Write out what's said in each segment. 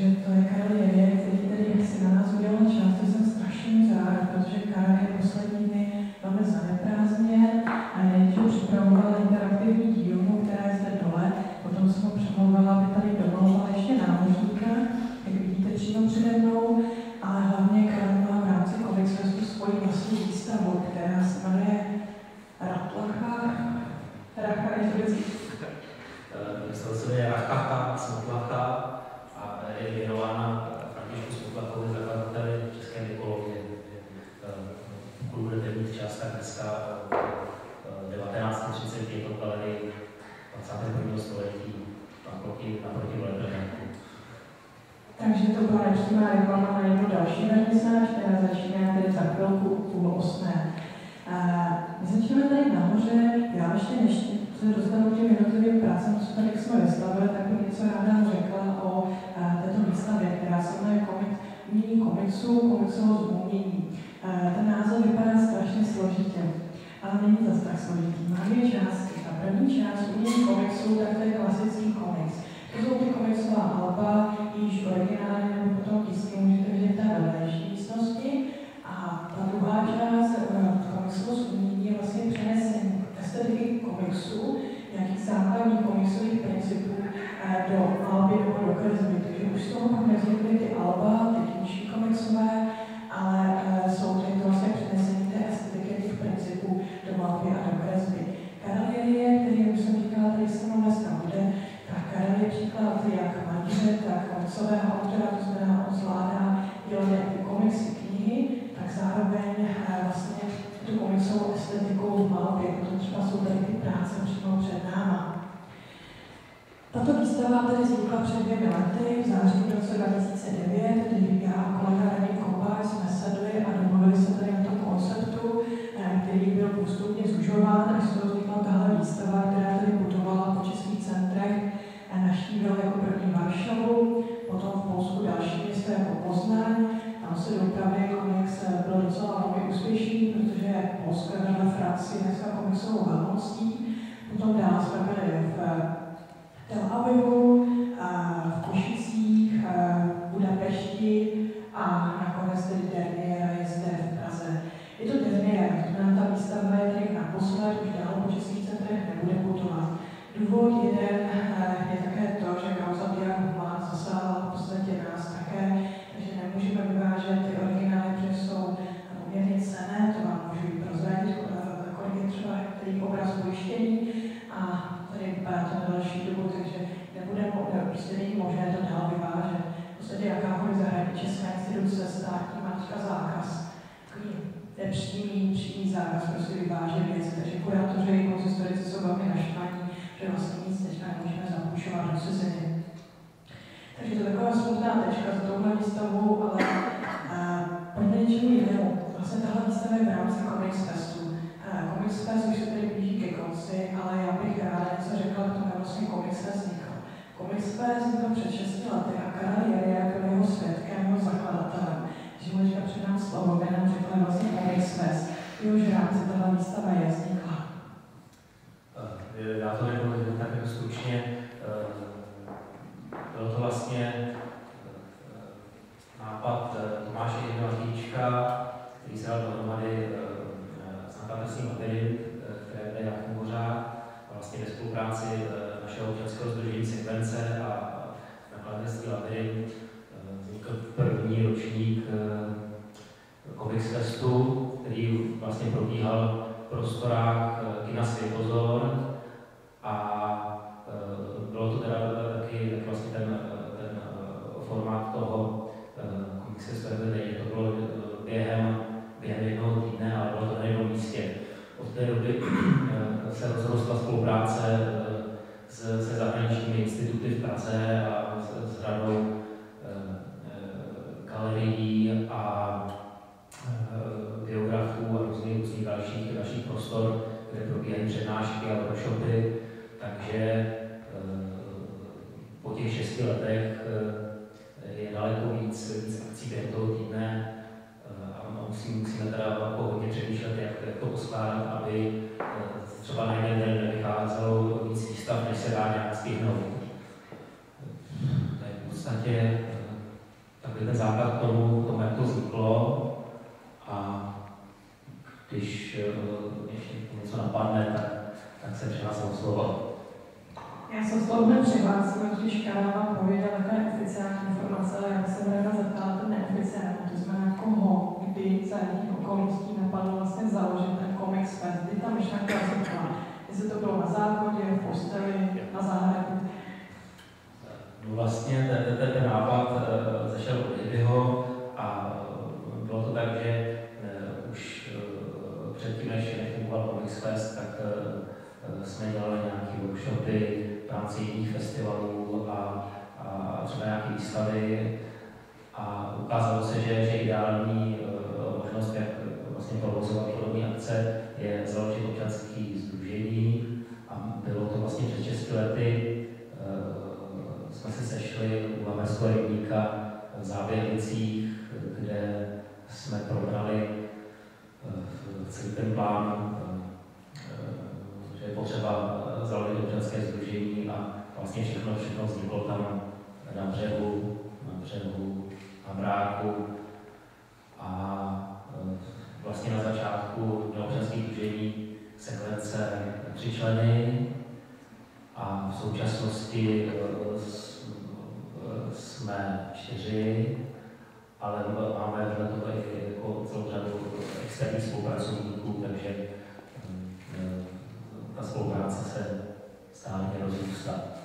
Takže to je Karel Jeje, který tady si na nás udělal čas, to jsem strašně ráda, protože Karel je poslední dny velmi zaneprázdněn a nejdřív připravoval interaktivní dílnu, která je zde dole, potom jsem ho přemlouvala, aby tady domaloval ještě námořníka, jak vidíte přímo přede mnou, ale hlavně Karel má v rámci Comics Festu svoji vlastní výstavu, která se jmenuje Ratlacha, Racha, je to vždycky Výstava se jmenuje Rachacha Smutlacha a je věnována Františku Smutlachovi, zakladateli české mykologie. Pokud budete mít čas, tak dneska 1930 je to galerii 21. století naproti, naproti Velebrněnku. Byla nepřímá reklama na jednu další vernisáž, která začíná tedy za chvilku půl osmé. My začneme tady nahoře, já ještě než se dostanu k těm jednotlivým prácem, co tady jsme vystavili, tak bych něco ráda řekla o této výstavě, která se jmenuje komik, umění komiksu, komiksového zmůnění. Ten název vypadá strašně složitě, ale není zase tak složitý. Má dvě části. Ta první část umění komiksu, tak to je komiksu, nějakých základních komiksových principů do malby nebo do kresby. Takže už z toho pak ty alba, ty knižky komiksové, ale jsou to vlastně přenesení té estetiky těch principů do malby a do kresby. Karel je, který už jsem říkala, tady se mnou dneska bude, tak Karel je příklad jak malíře, tak komiksového autora, to znamená, on zvládá dělat jak komiksy, knihy, tak zároveň vlastně tu komiksovou estetikou v malbě, potom třeba jsou tady ty práce přímo před náma. Výstava tady vznikla před dvěmi lety, v září v roce 2009, kdy já a kolega Radim Kopáč jsme sedli a domluvili se tady na tom konceptu, který byl postupně zužován, až se vznikla tahle výstava, která tady putovala po českých centrech, naštívila jako první Varšavu, potom v Polsku další město jako Poznaň, tam se dopravy komiks byl docela velmi úspěšný, protože Polsko je vedle Francii dneska komiksovou velmocní. Potom dál jsme byli v yang? Nepřímý, přímý zákaz prostě vyvážet věci, takže kurátoři i konzistorici jsou velmi naštvaní, že vlastně nic teďka nemůžeme zapůjčovat do ciziny. Takže to je taková smutná tečka za touhle výstavou, ale pojďme něčemu jinému. Vlastně tahle výstava je v rámci Comics Festu. Comics Fest už se tady blíží ke konci, ale já bych ráda něco řekla k tomu, vlastně Comics Fest vznikl. Comics Fest vznikl před 6 lety a Karel teďka předám slovo, by nám řekla vlastně Comics Fest, jehož rámci tahle výstava je vznikla. Já to nebudu tak stručně. Byl to vlastně nápad Tomáše Jednaříčka, který se dal dohromady s nakladatelským labirint, které vede Jan Mořák, vlastně ve spolupráci našeho občanského združení Sekvence a nakladatelství labirint vznikl první ročník Comics Festu, který vlastně probíhal v prostorách kina Světozor a bylo to teda taky, taky vlastně ten, ten formát toho komikse z to bylo během, během jednoho týdne, ale bylo to na jednom místě. Od té doby se rozrostla spolupráce se zahraničními instituty v Praze a s, s radou galerií a biografů a různých, dalších, dalších prostor, kde probíhají přednášky a workshopy. Takže po těch šesti letech je daleko víc, víc akcí během toho týdne a musím, musíme teda jako hodně přemýšlet, jak, jak to poskládat, aby třeba na jeden den nevycházelo víc výstav, než se dá nějak stihnout. To je v podstatě takový ten základ k tomu, k tomu, jak to vzniklo. A když uh, ještě něco napadne, tak, tak se přihlásím o slovo. Já jsem se hned přihlásila, když Karla vám pověděla takové oficiální informace, ale já jsem ráda zeptala ten neoficiální, to znamená koho, kdy, za jakých okolností napadlo vlastně založit ten Comics Fest, kdy ta myšlenka vznikla, jestli to bylo na záchodě, v posteli, na zahradě. No vlastně ten, ten, ten nápad workshopy, rámci jiných festivalů a, a třeba nějaké výstavy. A ukázalo se, že, že ideální uh, možnost, jak vlastně provozovat podobné akce, je založit občanské združení. A bylo to vlastně před 6 lety. Uh, jsme se sešli u Lamerského rybníka v Záběrnicích, kde jsme probrali uh, celý ten plán, že je potřeba založit občanské združení a vlastně všechno, všechno vzniklo tam na břehu, na břehu Hamráku. A e, vlastně na začátku na občanské združení sekvence tři členy a v současnosti e, e, jsme čtyři, ale máme vedle toho jako celou řadu externích spolupracovníků, takže ta spolupráce se stále rozrůstá.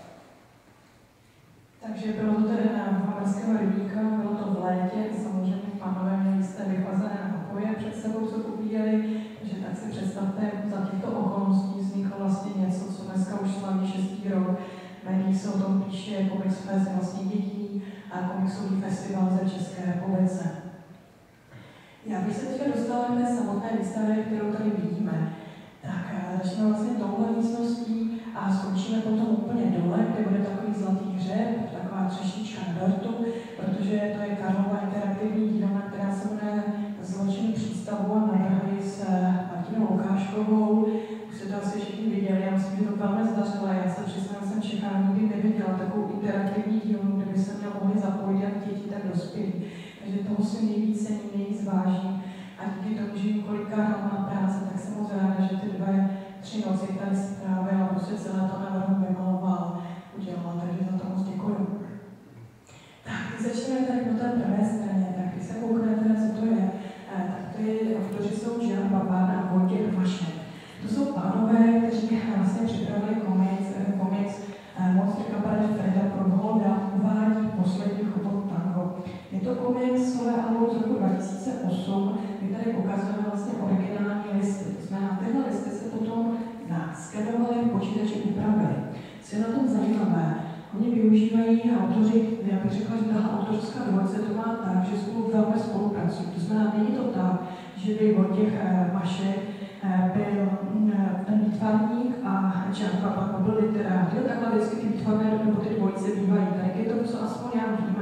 Takže bylo to tedy na Hamerského rybníka, bylo to v létě, samozřejmě pánové měli jste vychlazené nápoje před sebou, co popíjeli, takže tak si představte, za těchto okolností vzniklo vlastně něco, co dneska už slaví šestý rok. Médií se o tom píše Comics Fest vlastně dětí a komiksový festival ze České republice. Já bych se teďka dostala k té samotné výstavě, kterou tady vidíme. Tak eh, začneme vlastně touhle místností a skončíme potom úplně dole, kde bude takový zlatý hřeb, taková třešnička na dortu, protože to je Karlova interaktivní dílna, která se jmenuje Zločin přístavu a navrhuji s Martinou Lukáškovou. Už jste to asi všichni viděli, já myslím, že to velmi zdařilo. Já se přiznám, jsem čekala, nikdy neviděla takovou interaktivní dílnu, kde by se mě mohli zapojit jak děti, tak dospělí. Takže toho si nejvíc cením, nejvíc vážím. A díky tomu, že kolikrát má práce, tak jsem moc ráda, že ty dva tři noci tady strávila, prostě celé to návrhu vymaloval, udělala, takže za to moc děkuju. Tak, když začneme tady po té pravé straně, tak když se kouknete, co to je, eh, tak ty autoři jsou Jan Babán a Vojtěch Mašek. To jsou pánové, kteří vlastně připravili komiks, eh, komiks eh, Monster Cabaret Freda pro Holda uvádí poslední chobot tango. Je to komiks své album z roku 2008, kdy tady ukazujeme vlastně originální listy. To znamená, tyhle listy se potom naskenovali, počítači upravili. Co je na tom zajímavé? Oni využívají že ta autorská dvojice to má tak, že spolu velmi spolupracují. To znamená, není to tak, že by od těch eh, Mašek eh, byl eh, ten výtvarník a Čerpa pak byl literát. Jo, takhle vždycky ty výtvarné nebo ty dvojice bývají. Tak je to, co aspoň já vím,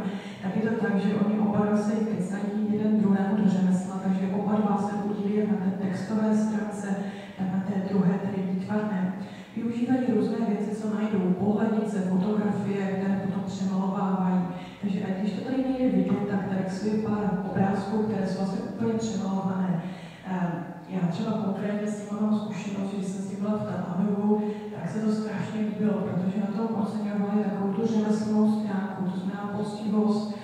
tak je to tak, že oni oba se kecají jeden druhému do řemesla, takže oba dva se podílí na té textové stránce, tak na té druhé, tedy výtvarné. Využívají různé věci, co najdou, pohlednice, fotografie, které potom přemalovávají. Takže ať když to tady nejde vidět, tak tady je pár obrázků, které jsou vlastně úplně přemalované. Já třeba konkrétně s tím mám zkušenost, že jsem s tím byla v Tel Avivu, tak se to strašně líbilo, protože na tom oceňovali takovou tu řemeslnou stránku, to znamená postivost,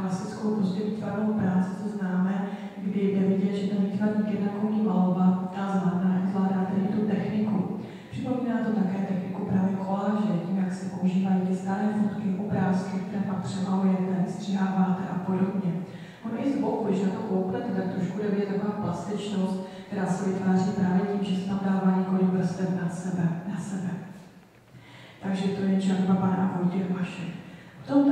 klasickou prostě výtvarnou práci, co známe, kdy je vidět, že ten výtvarník jednak umí malovat a zvládá, zvládá tedy tu techniku. Připomíná to také techniku právě koláže, tím, jak se používají ty staré fotky, obrázky, které pak přemalujete, vystřiháváte podobně. Ono i z boku, když na to kouknete, tak trošku je vidět taková plastičnost, která se vytváří právě tím, že se tam dává několik vrstev na sebe. Na sebe. Takže to je čerpa pana Vojtěch Mašek. V tom